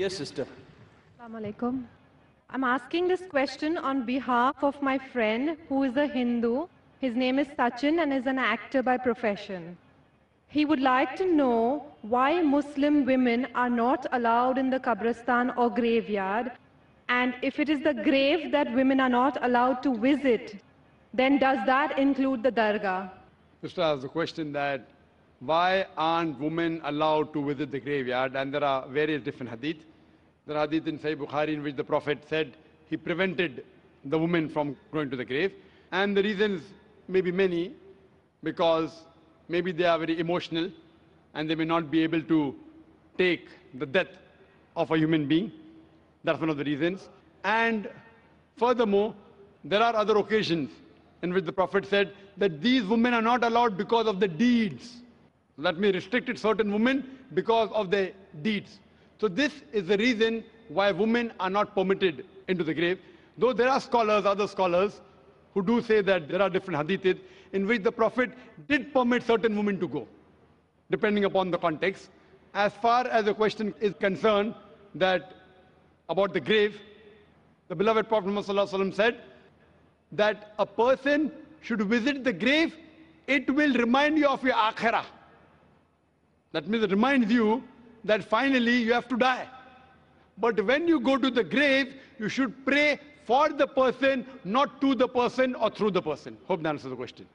Yes, sister. Assalamu alaikum. I'm asking this question on behalf of my friend who is a Hindu. His name is Sachin and is an actor by profession. He would like to know why Muslim women are not allowed in the Kabristan or graveyard. And if it is the grave that women are not allowed to visit, then does that include the dargah? Sister asked the question that why aren't women allowed to visit the graveyard? And there are various different hadith. There are hadith in Sahih Bukhari in which the Prophet said he prevented the women from going to the grave. And the reasons may be many, because maybe they are very emotional and they may not be able to take the death of a human being. That's one of the reasons. And furthermore, there are other occasions in which the Prophet said that these women are not allowed because of the deeds. Let me restrict it certain women because of their deeds. So this is the reason why women are not permitted into the grave. Though there are scholars, other scholars, who do say that there are different hadiths in which the Prophet did permit certain women to go, depending upon the context. As far as the question is concerned that about the grave, the beloved Prophet Muhammad said that a person should visit the grave, it will remind you of your akhirah. That means it reminds you that finally you have to die. But when you go to the grave, you should pray for the person, not to the person or through the person. Hope that answers the question.